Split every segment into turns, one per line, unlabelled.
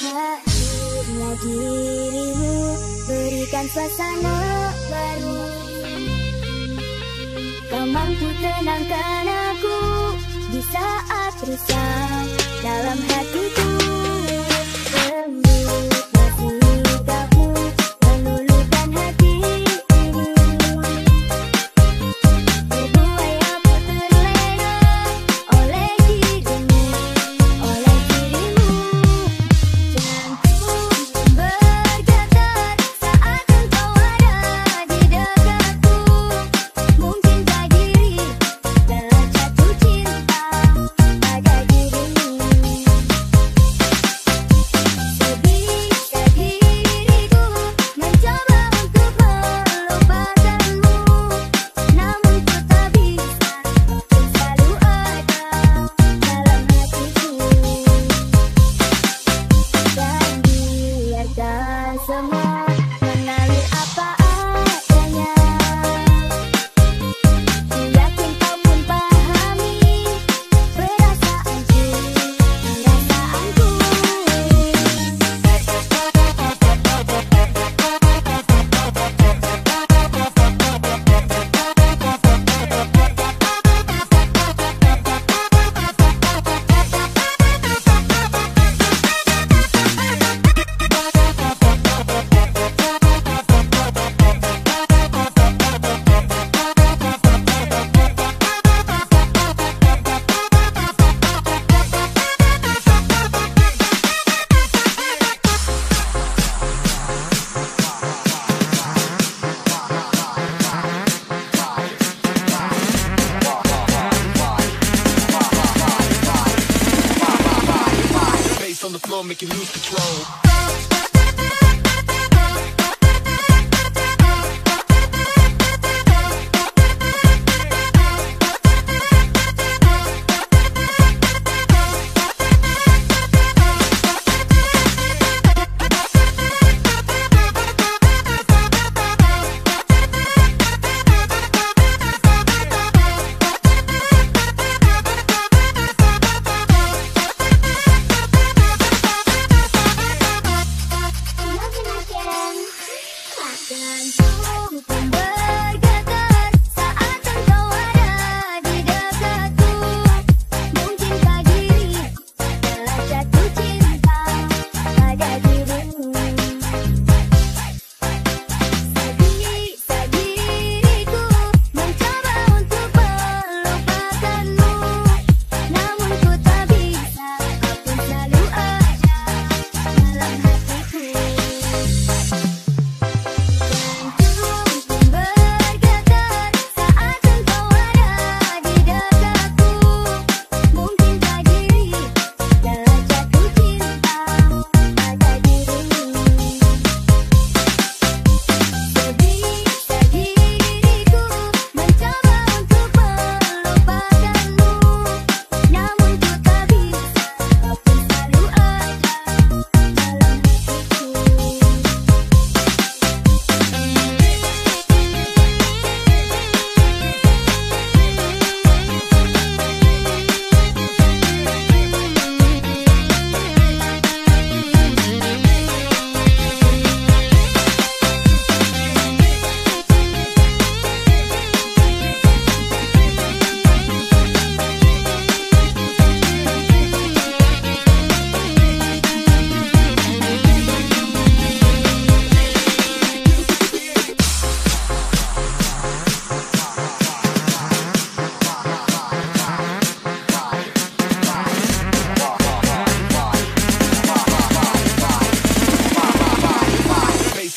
Hadirnya dirimu Berikan suasana baru. Kau mampu tenangkan aku Di saat risau dalam hatiku on the floor,
make you lose control.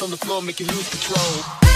On the floor, make you lose control.